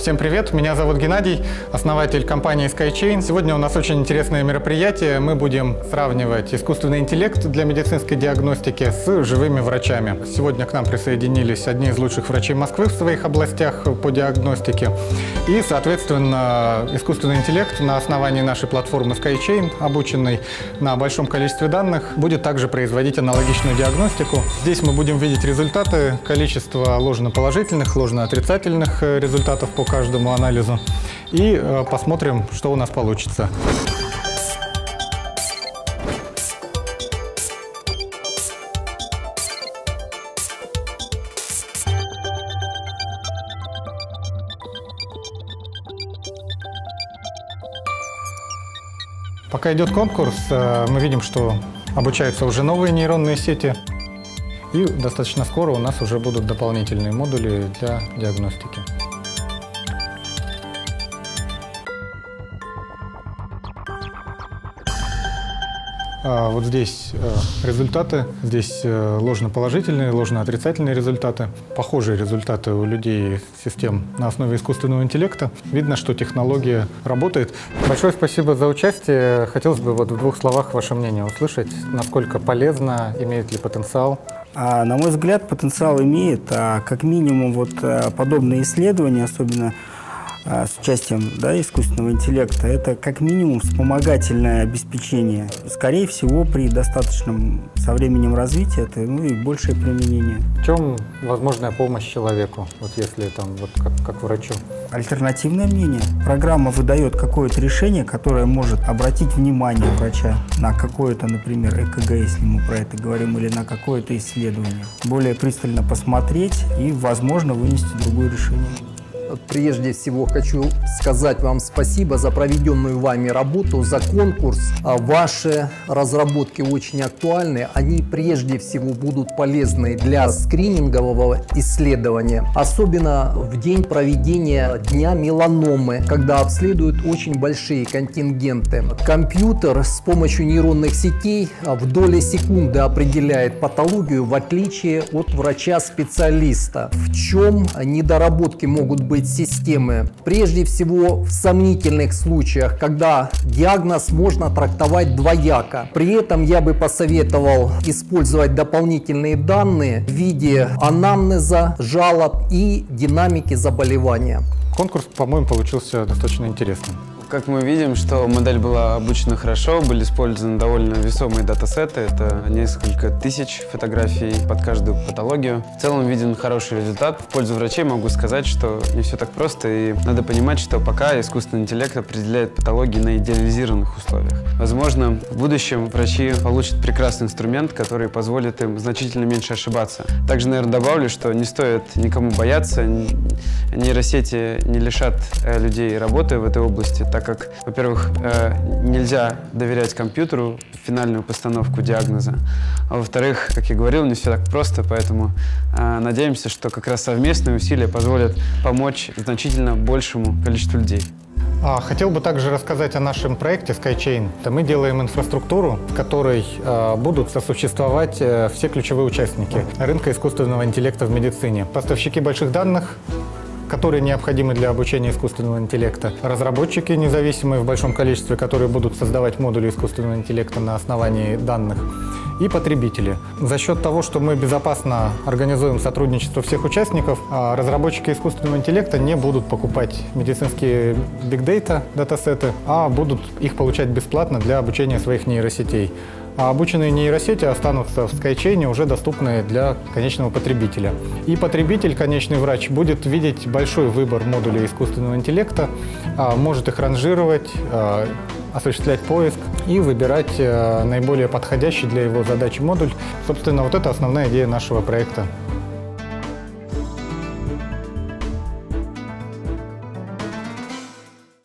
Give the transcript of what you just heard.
Всем привет, меня зовут Геннадий, основатель компании SkyChain. Сегодня у нас очень интересное мероприятие. Мы будем сравнивать искусственный интеллект для медицинской диагностики с живыми врачами. Сегодня к нам присоединились одни из лучших врачей Москвы в своих областях по диагностике. И, соответственно, искусственный интеллект на основании нашей платформы SkyChain, обученный на большом количестве данных, будет также производить аналогичную диагностику. Здесь мы будем видеть результаты, количество ложноположительных, ложноотрицательных э, результатов по каждому анализу. И э, посмотрим, что у нас получится. Пока идет конкурс, э, мы видим, что обучаются уже новые нейронные сети. И достаточно скоро у нас уже будут дополнительные модули для диагностики. Вот здесь э, результаты, здесь э, ложноположительные, ложноотрицательные результаты. Похожие результаты у людей систем на основе искусственного интеллекта. Видно, что технология работает. Большое спасибо за участие. Хотелось бы вот в двух словах ваше мнение услышать, насколько полезно, имеет ли потенциал. А, на мой взгляд, потенциал имеет, а как минимум вот э, подобные исследования, особенно а, с участием да, искусственного интеллекта, это как минимум вспомогательное обеспечение. Скорее всего, при достаточном со временем развития это ну, и большее применение. В чем возможная помощь человеку, вот если там вот как, как врачу? Альтернативное мнение. Программа выдает какое-то решение, которое может обратить внимание врача на какое-то, например, ЭКГ, если мы про это говорим, или на какое-то исследование. Более пристально посмотреть и, возможно, вынести другое решение. Прежде всего хочу сказать вам спасибо за проведенную вами работу, за конкурс. А ваши разработки очень актуальны. Они прежде всего будут полезны для скринингового исследования. Особенно в день проведения Дня меланомы, когда обследуют очень большие контингенты. Компьютер с помощью нейронных сетей в доли секунды определяет патологию в отличие от врача-специалиста. В чем недоработки могут быть быть системы. Прежде всего в сомнительных случаях, когда диагноз можно трактовать двояко. При этом я бы посоветовал использовать дополнительные данные в виде анамнеза, жалоб и динамики заболевания. Конкурс, по-моему, получился достаточно интересным. Как мы видим, что модель была обучена хорошо, были использованы довольно весомые датасеты, это несколько тысяч фотографий под каждую патологию. В целом виден хороший результат. В пользу врачей могу сказать, что не все так просто, и надо понимать, что пока искусственный интеллект определяет патологии на идеализированных условиях. Возможно, в будущем врачи получат прекрасный инструмент, который позволит им значительно меньше ошибаться. Также, наверное, добавлю, что не стоит никому бояться, нейросети не лишат э, людей работы в этой области, так так как, во-первых, э, нельзя доверять компьютеру финальную постановку диагноза, а во-вторых, как я говорил, не все так просто, поэтому э, надеемся, что как раз совместные усилия позволят помочь значительно большему количеству людей. А, хотел бы также рассказать о нашем проекте SkyChain. Мы делаем инфраструктуру, в которой э, будут сосуществовать все ключевые участники рынка искусственного интеллекта в медицине. Поставщики больших данных, которые необходимы для обучения искусственного интеллекта, разработчики независимые в большом количестве, которые будут создавать модули искусственного интеллекта на основании данных, и потребители. За счет того, что мы безопасно организуем сотрудничество всех участников, а разработчики искусственного интеллекта не будут покупать медицинские data датасеты, а будут их получать бесплатно для обучения своих нейросетей а обученные нейросети останутся в скайчейне уже доступные для конечного потребителя. И потребитель, конечный врач, будет видеть большой выбор модулей искусственного интеллекта, а, может их ранжировать, а, осуществлять поиск и выбирать а, наиболее подходящий для его задачи модуль. Собственно, вот это основная идея нашего проекта.